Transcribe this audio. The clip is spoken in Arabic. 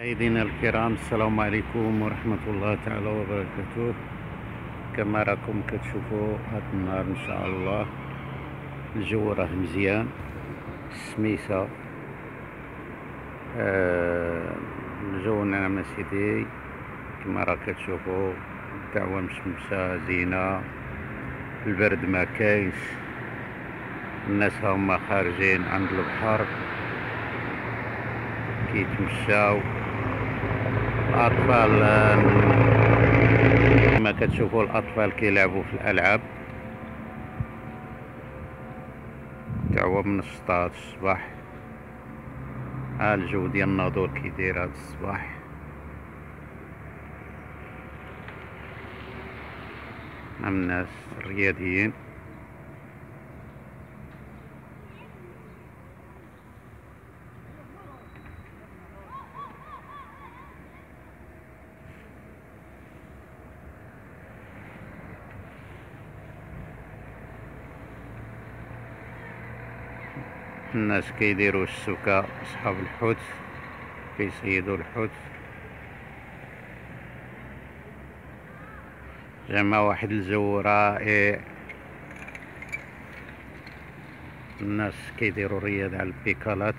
مشاهدينا الكرام السلام عليكم ورحمة الله تعالى وبركاته. كما راكم كتشوفوا هاد النهار إن شاء الله الجو راه مزيان السميسة آه الجو نعم سيدي كما راه كتشوفوا الدعوة مشمشة زينة البرد ما كاينش الناس هما خارجين عند البحر كيتمشاو. الأطفال كما كتشوفوا الأطفال كيلعبوا في الألعاب. دعوة من السطات الصباح. ها الجو ديال الناظور كيدير هاد الصباح. الناس الرياضيين. الناس كيديروا السكا أصحاب الحوت كيصيدوا الحوت. زعما واحد الجو رائع. الناس كيديروا الرياضة على البيكالات.